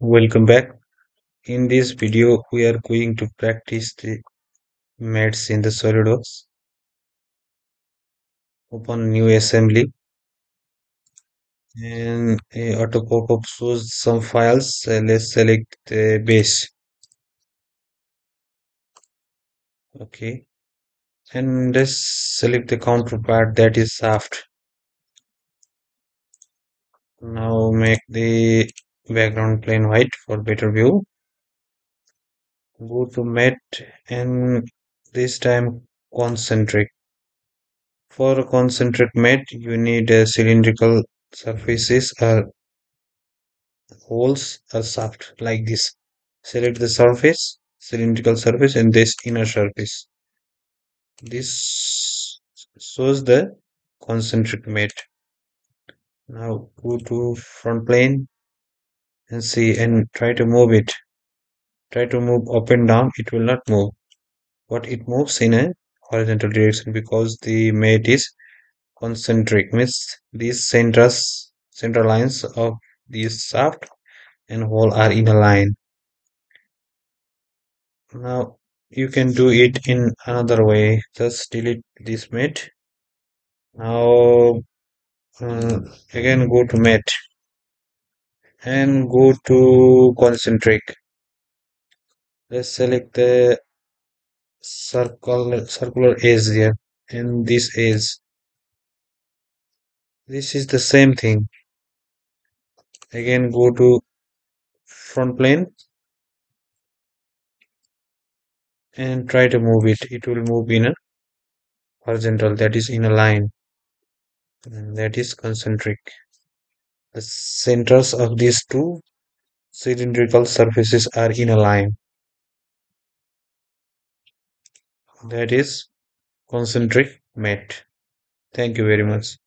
welcome back. In this video, we are going to practice the mates in the SolidWorks. Open new assembly and a auto pop-up shows some files. Let's select the base. Okay, and let's select the counterpart that is shaft. Now make the background plane white for better view. Go to mate and this time concentric. For concentric mate you need a cylindrical surfaces or holes or shaft like this. Select the surface cylindrical surface and this inner surface. This shows the concentric mate. Now go to front plane and see and try to move it. Try to move up and down it will not move. But it moves in a horizontal direction because the mate is concentric means these centers center lines of this shaft and hole are in a line. Now you can do it in another way. Just delete this mate. Now uh, again go to mate and go to concentric. Let's select the circle circular edge here and this is this is the same thing. Again go to front plane and try to move it. It will move in a horizontal that is in a line. And that is concentric centers of these two cylindrical surfaces are in a line. That is concentric mate. Thank you very much